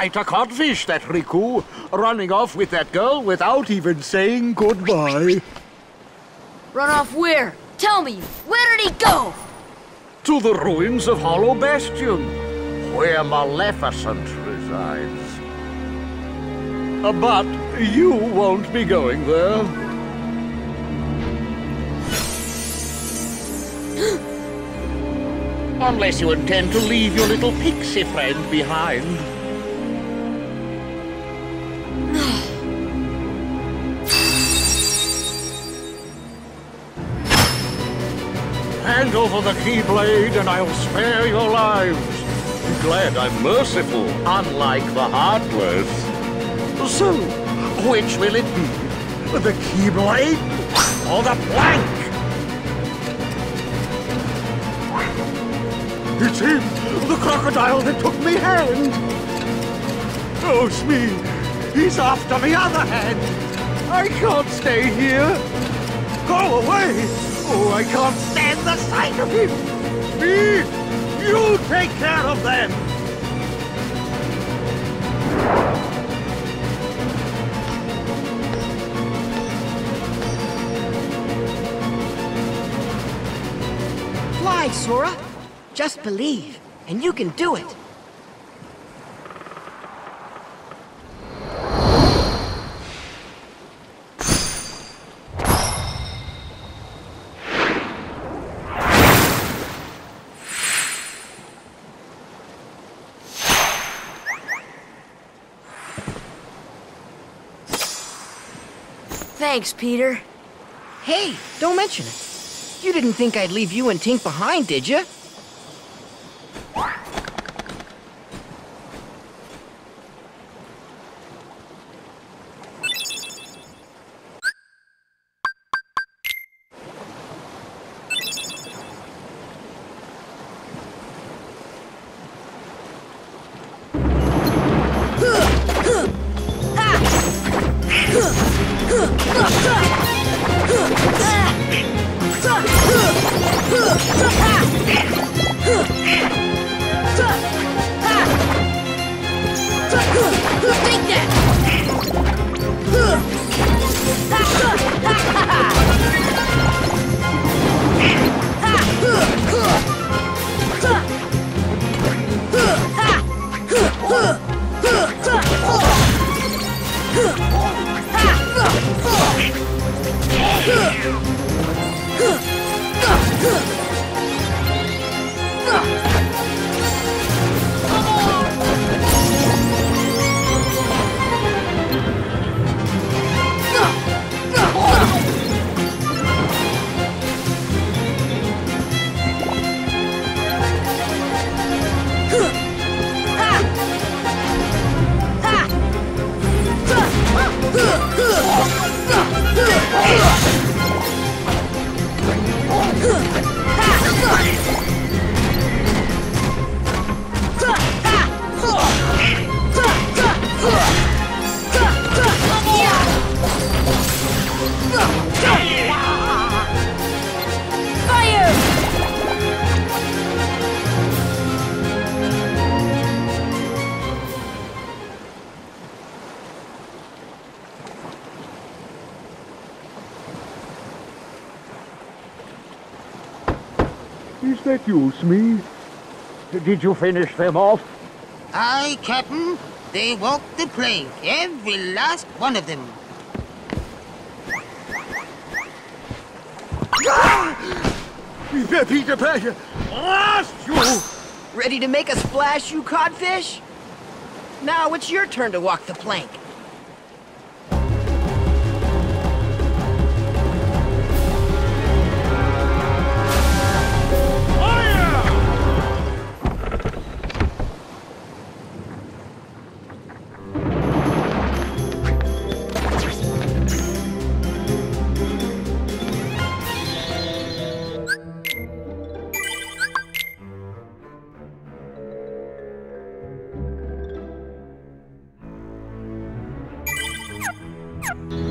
Quite a codfish, that Riku, running off with that girl without even saying goodbye. Run off where? Tell me, where did he go? To the ruins of Hollow Bastion, where Maleficent resides. Uh, But you won't be going there. Unless you intend to leave your little pixie friend behind. Hand over the Keyblade and I'll spare your lives. I'm Glad I'm merciful, unlike the Heartless. So, which will it be? The Keyblade or the plank? It's him, the crocodile that took me hand. Oh, Smee, he's after the other hand. I can't stay here. Go away! Oh, I can't stand the sight of him! Me! You take care of them! Fly, Sora. Just believe, and you can do it. Thanks, Peter. Hey, don't mention it. You didn't think I'd leave you and Tink behind, did you? That you, Smee? Did you finish them off? Aye, Captain. They walked the plank, every last one of them. Peter Pan, lost you! Ready to make a splash, you codfish? Now it's your turn to walk the plank. Ha ha ha!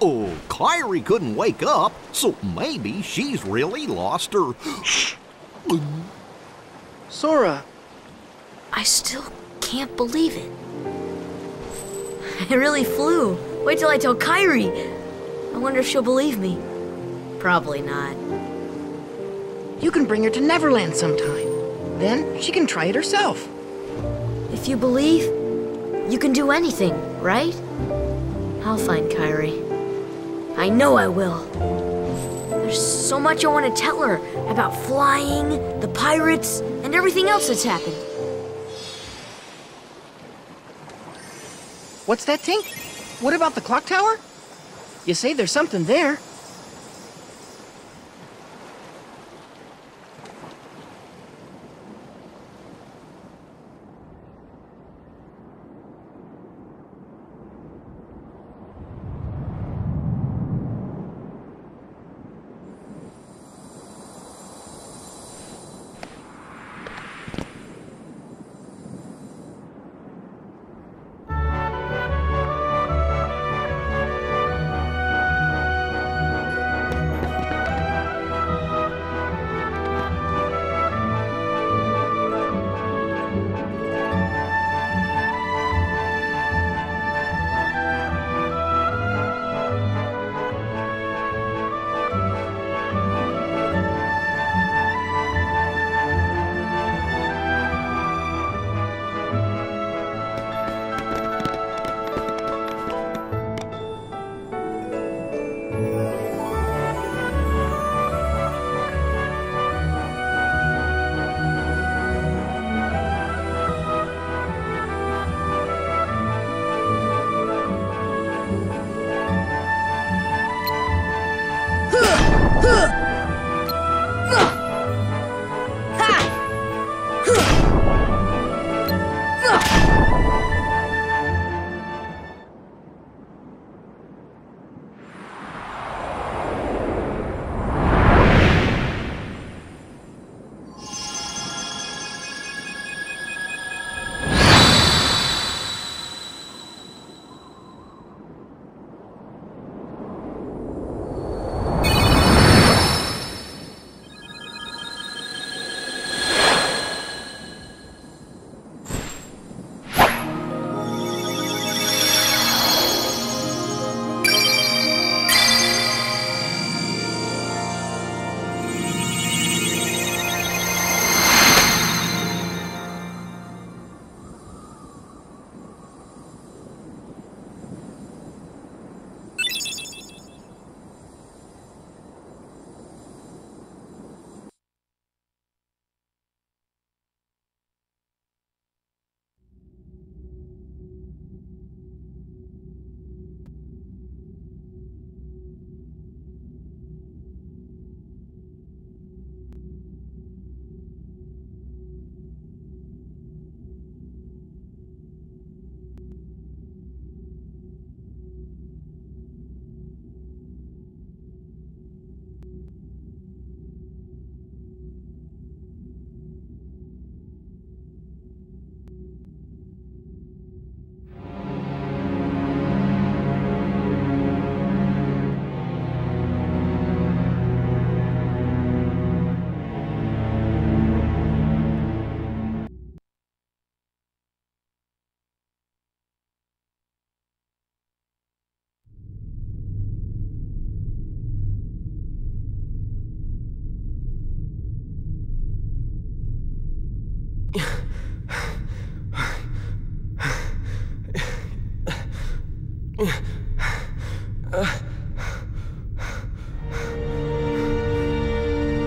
Oh, Kairi couldn't wake up, so maybe she's really lost her. Sora, I still can't believe it. I really flew. Wait till I tell Kairi. I wonder if she'll believe me. Probably not. you can bring her to Neverland sometime. Then she can try it herself. If you believe, you can do anything, right? I'll find Kairi. I know I will. There's so much I want to tell her about flying, the pirates, and everything else that's happened. What's that, Tink? What about the clock tower? You say there's something there.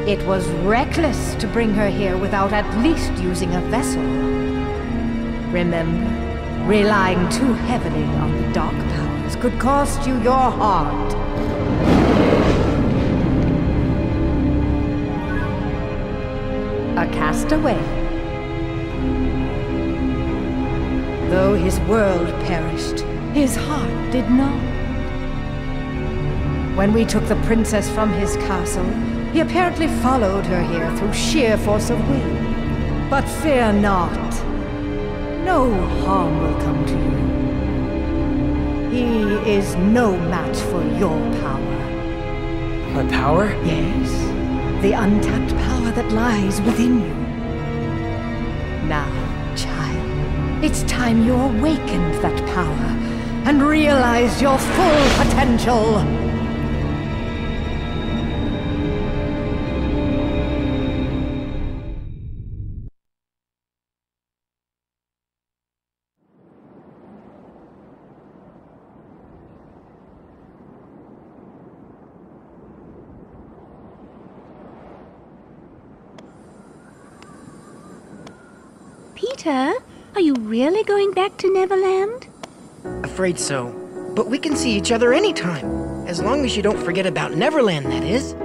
It was reckless to bring her here without at least using a vessel. Remember, relying too heavily on the dark powers could cost you your heart. A castaway. Though his world perished, his heart did not. When we took the princess from his castle, he apparently followed her here through sheer force of will. But fear not. No harm will come to you. He is no match for your power. My power? Yes, the untapped power that lies within you. Now, child, it's time you awakened that power and realize your full potential. Peter, are you really going back to Neverland? Afraid so. But we can see each other anytime. As long as you don't forget about Neverland, that is.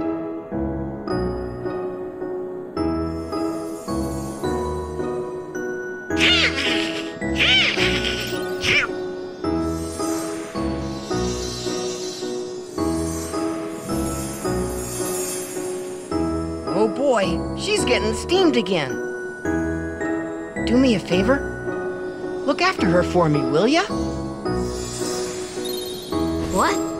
Oh boy, she's getting steamed again. Do me a favor. Look after her for me, will ya? What?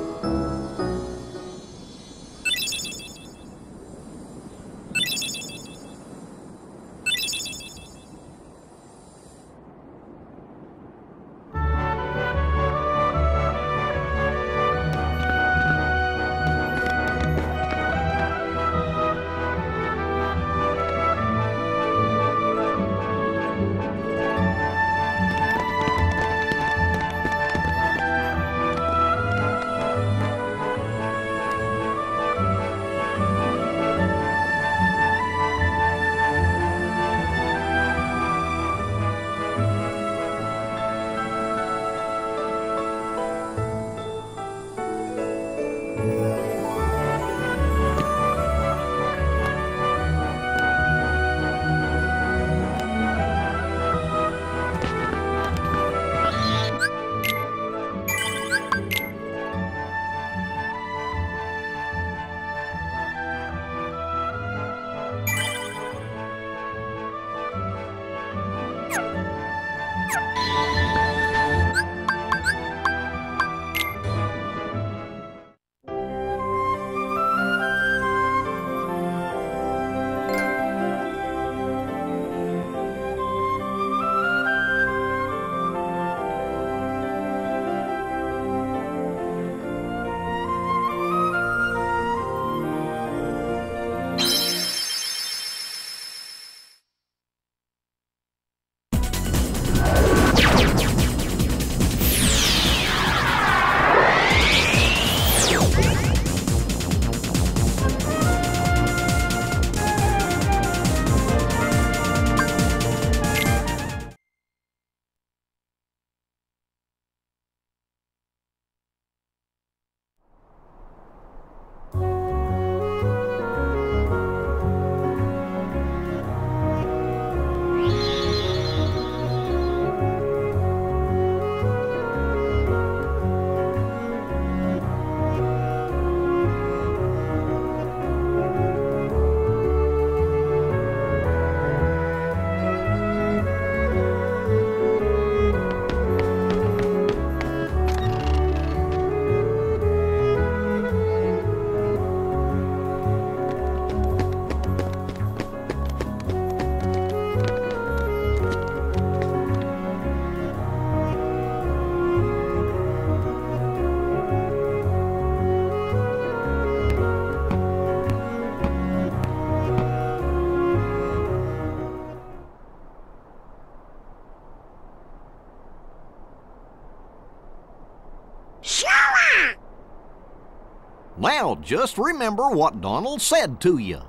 Now just remember what Donald said to you.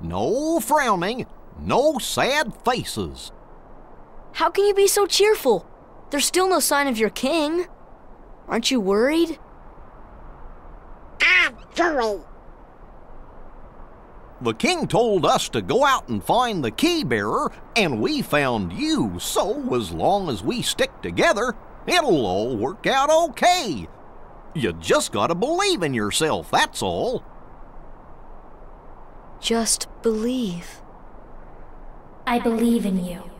No frowning, no sad faces. How can you be so cheerful? There's still no sign of your king. Aren't you worried? I'm worried. The king told us to go out and find the key bearer, and we found you, so as long as we stick together, it'll all work out okay. You just gotta believe in yourself, that's all. Just believe. I believe in you.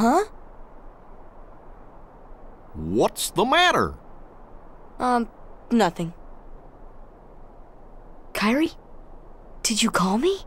Huh? What's the matter? Um, nothing. Kairi? Did you call me?